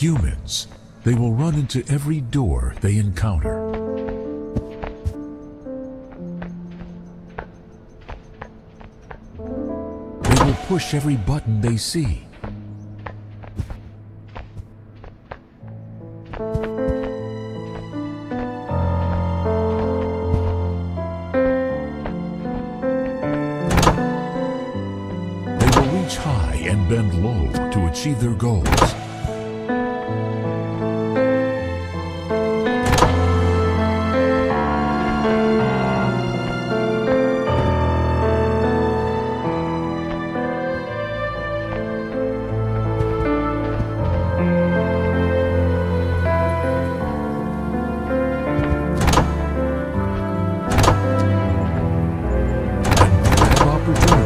humans, they will run into every door they encounter. They will push every button they see. They will reach high and bend low to achieve their goals. for sure.